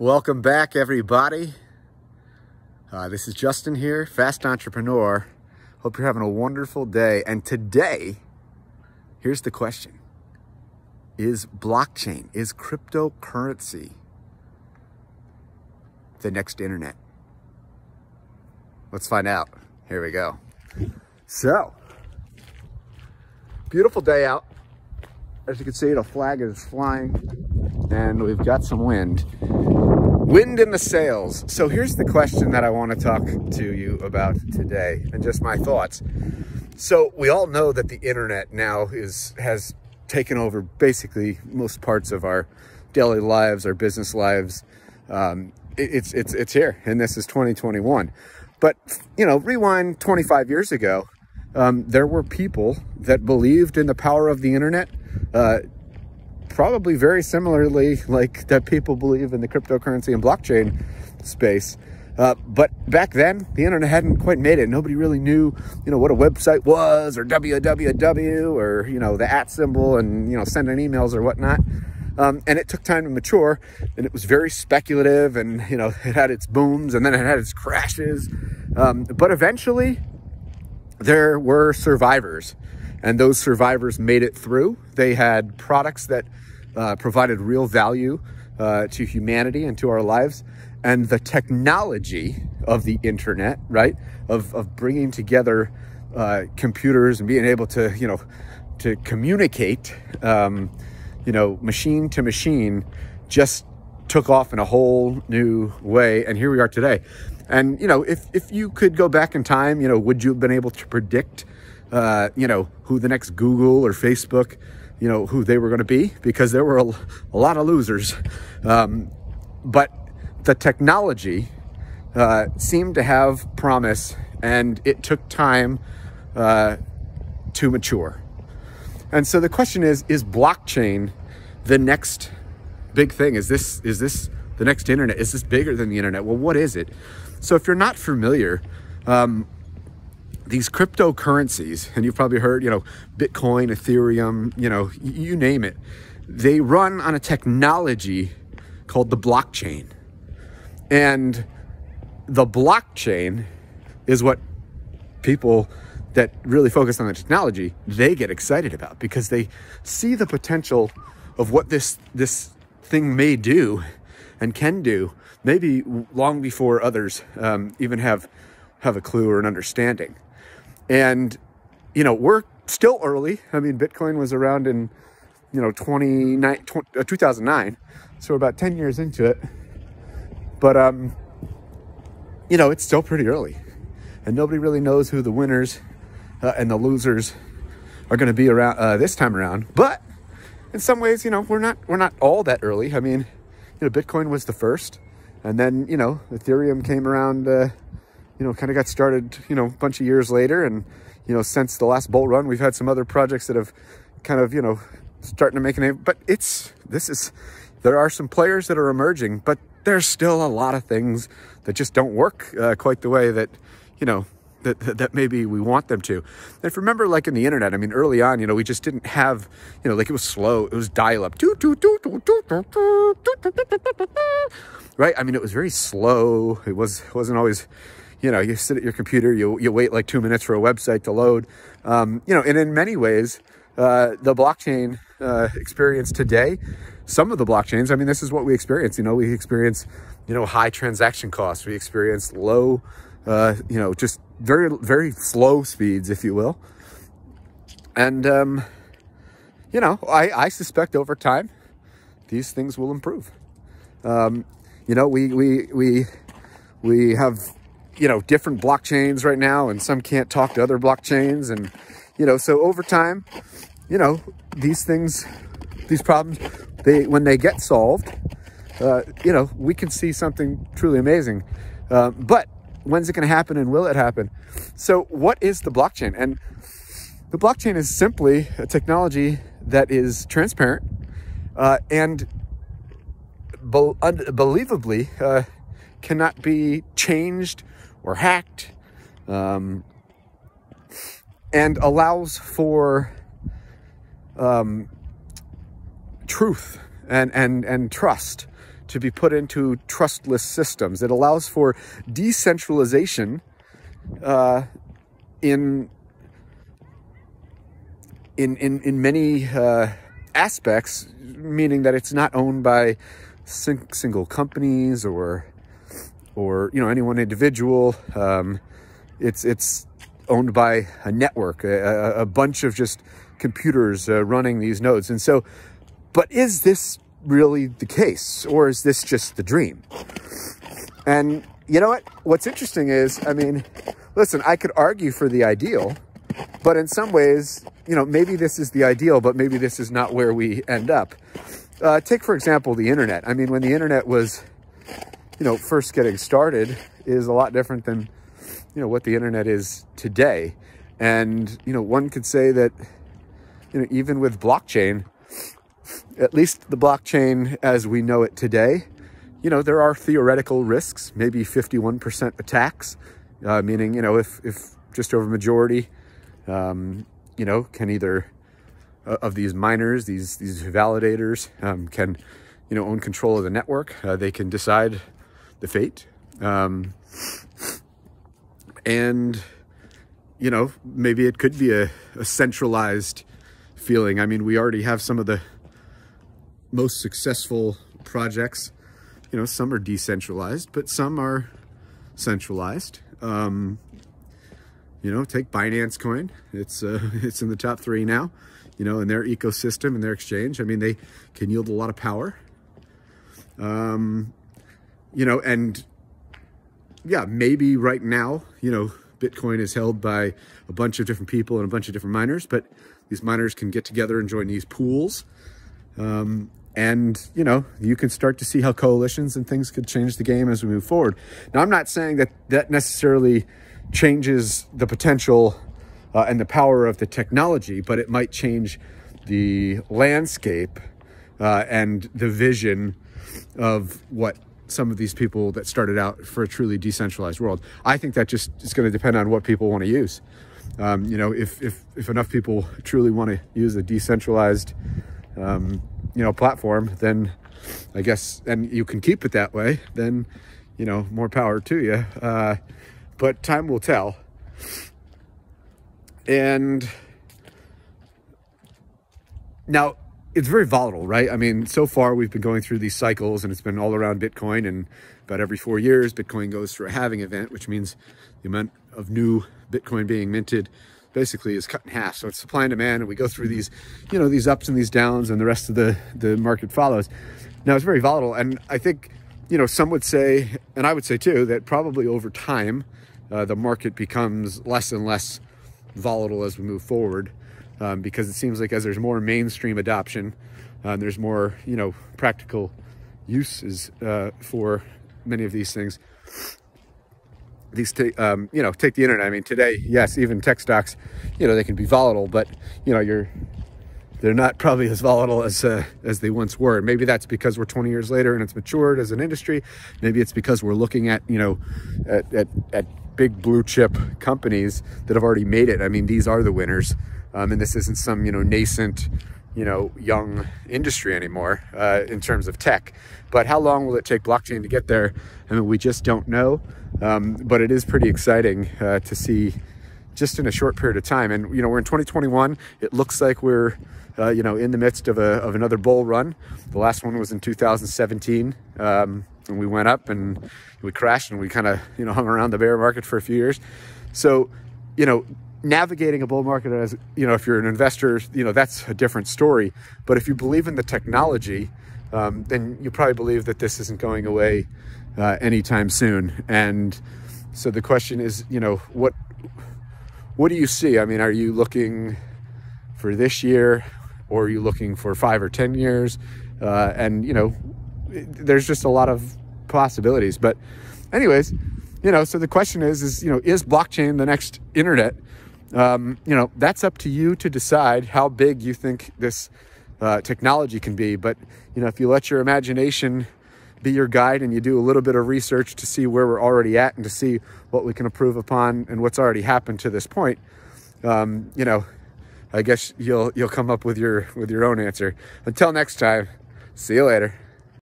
Welcome back, everybody. Uh, this is Justin here, Fast Entrepreneur. Hope you're having a wonderful day. And today, here's the question. Is blockchain, is cryptocurrency the next internet? Let's find out. Here we go. So, beautiful day out. As you can see, the flag is flying and we've got some wind. Wind in the sails. So here's the question that I want to talk to you about today and just my thoughts. So we all know that the internet now is has taken over basically most parts of our daily lives, our business lives. Um, it, it's, it's, it's here and this is 2021. But, you know, rewind 25 years ago, um, there were people that believed in the power of the internet, uh, probably very similarly like that people believe in the cryptocurrency and blockchain space. Uh, but back then, the internet hadn't quite made it. Nobody really knew, you know, what a website was or www or, you know, the at symbol and, you know, sending emails or whatnot. Um, and it took time to mature and it was very speculative and, you know, it had its booms and then it had its crashes. Um, but eventually there were survivors and those survivors made it through. They had products that uh, provided real value uh, to humanity and to our lives. And the technology of the internet, right, of, of bringing together uh, computers and being able to, you know, to communicate, um, you know, machine to machine, just took off in a whole new way. And here we are today. And, you know, if, if you could go back in time, you know, would you have been able to predict uh, you know, who the next Google or Facebook, you know, who they were going to be because there were a, a lot of losers. Um, but the technology uh, seemed to have promise and it took time uh, to mature. And so the question is, is blockchain the next big thing? Is this, is this the next internet? Is this bigger than the internet? Well, what is it? So if you're not familiar, um, these cryptocurrencies, and you've probably heard, you know, Bitcoin, Ethereum, you know, you name it, they run on a technology called the blockchain. And the blockchain is what people that really focus on the technology, they get excited about because they see the potential of what this this thing may do and can do, maybe long before others um, even have have a clue or an understanding. And, you know, we're still early. I mean, Bitcoin was around in, you know, 29, 20, uh, 2009. So we're about 10 years into it. But, um, you know, it's still pretty early. And nobody really knows who the winners uh, and the losers are going to be around uh, this time around. But in some ways, you know, we're not we're not all that early. I mean, you know, Bitcoin was the first, and then you know, Ethereum came around uh, you know, kind of got started, you know, a bunch of years later. And, you know, since the last bull run, we've had some other projects that have kind of, you know, starting to make a name. But it's, this is, there are some players that are emerging, but there's still a lot of things that just don't work uh, quite the way that, you know, that, that maybe we want them to. And if remember, like in the internet, I mean, early on, you know, we just didn't have, you know, like it was slow. It was dial up. Right? I mean, it was very slow. It was, wasn't always, you know, you sit at your computer, you, you wait like two minutes for a website to load. Um, you know, and in many ways, uh, the blockchain uh, experience today, some of the blockchains, I mean, this is what we experience. You know, we experience, you know, high transaction costs. We experience low, uh, you know, just very, very slow speeds, if you will. And, um, you know, I, I suspect over time, these things will improve. Um, you know, we, we, we, we have you know, different blockchains right now and some can't talk to other blockchains. And, you know, so over time, you know, these things, these problems, they, when they get solved, uh, you know, we can see something truly amazing. Uh, but when's it going to happen and will it happen? So what is the blockchain? And the blockchain is simply a technology that is transparent uh, and be unbelievably uh, cannot be changed or hacked um, and allows for um, truth and, and, and trust to be put into trustless systems. It allows for decentralization uh, in, in, in, in many uh, aspects, meaning that it's not owned by sing single companies or, or, you know, any one individual. Um, it's, it's owned by a network, a, a bunch of just computers uh, running these nodes. And so, but is this really the case or is this just the dream? And you know what? What's interesting is, I mean, listen, I could argue for the ideal, but in some ways, you know, maybe this is the ideal, but maybe this is not where we end up. Uh, take, for example, the internet. I mean, when the internet was, you know, first getting started is a lot different than, you know, what the internet is today. And, you know, one could say that, you know, even with blockchain, at least the blockchain as we know it today, you know, there are theoretical risks, maybe 51% attacks, uh, meaning, you know, if, if just over majority, um, you know, can either uh, of these miners, these, these validators um, can, you know, own control of the network. Uh, they can decide the fate. Um, and, you know, maybe it could be a, a centralized feeling. I mean, we already have some of the most successful projects. You know, some are decentralized, but some are centralized. Um, you know, take Binance Coin. It's uh, it's in the top three now. You know, in their ecosystem and their exchange. I mean, they can yield a lot of power. Um, you know, and yeah, maybe right now, you know, Bitcoin is held by a bunch of different people and a bunch of different miners, but these miners can get together and join these pools. Um, and, you know, you can start to see how coalitions and things could change the game as we move forward. Now, I'm not saying that that necessarily changes the potential uh, and the power of the technology, but it might change the landscape uh, and the vision of what some of these people that started out for a truly decentralized world. I think that just is going to depend on what people want to use. Um, you know, if, if, if enough people truly want to use a decentralized um, you know, platform, then I guess, and you can keep it that way, then, you know, more power to you. Uh, but time will tell. And now it's very volatile, right? I mean, so far we've been going through these cycles and it's been all around Bitcoin and about every four years, Bitcoin goes through a halving event, which means the amount of new Bitcoin being minted basically is cut in half. So it's supply and demand, and we go through these, you know, these ups and these downs, and the rest of the the market follows. Now it's very volatile, and I think, you know, some would say, and I would say too, that probably over time, uh, the market becomes less and less volatile as we move forward, um, because it seems like as there's more mainstream adoption, uh, there's more, you know, practical uses uh, for many of these things these, um, you know, take the internet. I mean, today, yes, even tech stocks, you know, they can be volatile, but you know, you're, they're not probably as volatile as uh, as they once were. Maybe that's because we're 20 years later and it's matured as an industry. Maybe it's because we're looking at, you know, at, at, at big blue chip companies that have already made it. I mean, these are the winners. Um, and this isn't some, you know, nascent, you know, young industry anymore uh, in terms of tech. But how long will it take blockchain to get there? I mean, we just don't know. Um, but it is pretty exciting uh, to see just in a short period of time. And, you know, we're in 2021. It looks like we're, uh, you know, in the midst of, a, of another bull run. The last one was in 2017. Um, and we went up and we crashed and we kind of, you know, hung around the bear market for a few years. So, you know, navigating a bull market as, you know, if you're an investor, you know, that's a different story. But if you believe in the technology, um, then you probably believe that this isn't going away uh, anytime soon. And so the question is, you know, what what do you see? I mean, are you looking for this year, or are you looking for five or ten years? Uh, and you know, there's just a lot of possibilities. But, anyways, you know, so the question is, is you know, is blockchain the next internet? Um, you know, that's up to you to decide how big you think this uh, technology can be. But you know, if you let your imagination be your guide and you do a little bit of research to see where we're already at and to see what we can improve upon and what's already happened to this point, um, you know, I guess you'll you'll come up with your with your own answer. Until next time, see you later.